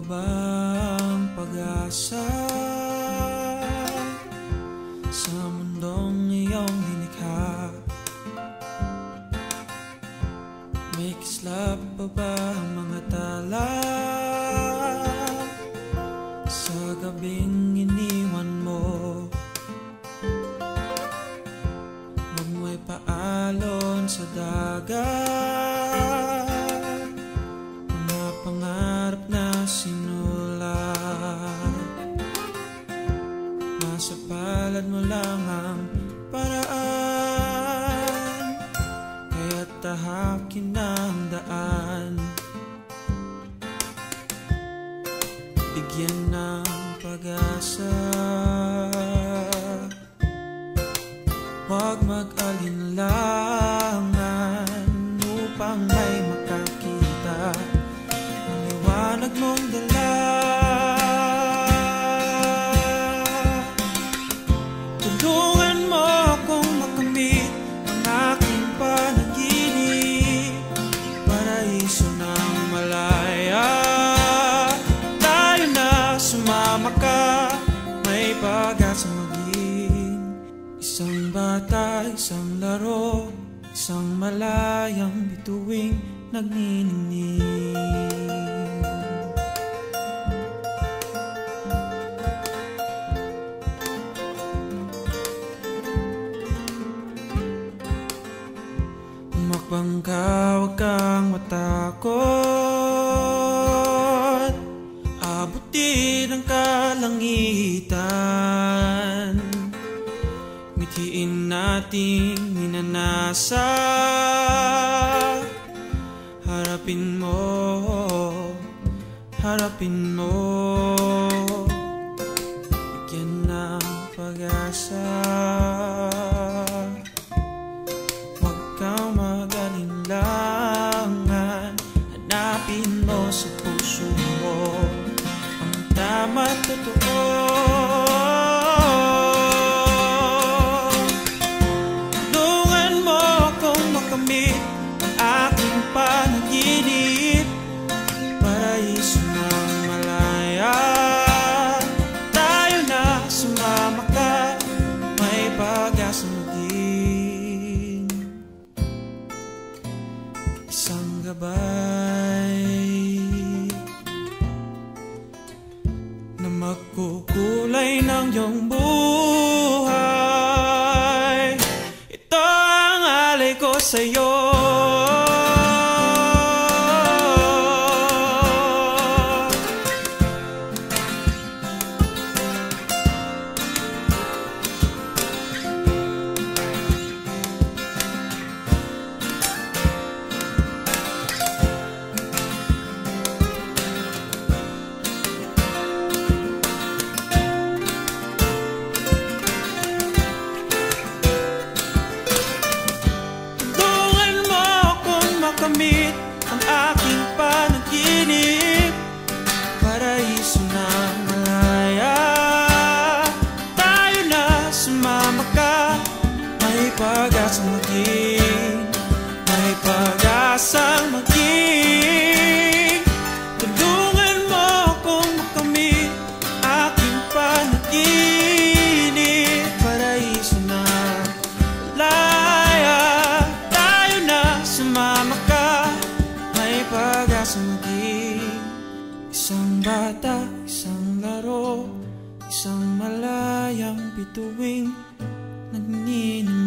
pa bang pag-asa Sa mundong iyong nilikha May kislap pa ba ang mga tala? Sa gabing iniwan mo Huwag mo'y paalon sa dagat palad mo lang ang paraan Kaya tahakin ang daan Bigyan isang laro Isang malayang bituing nagniningning Umakbang ka, huwag kang matakot. Abutin ang kalangitan Mithiin nating minanasa Harapin mo, harapin mo. Bigyan ng pag-asa. Huwag kang mag-alinlangan. Hanapin mo sa puso mo Ang tama totoo cosa y yo. May pag-asang maging May pag-asang maging. Tulungan mo akong makamit aking panaginip. Paraiso na Laya, tayo na sumama ka. May pag-asa maging Isang bata, isang laro Isang malayang bituing Nagniningning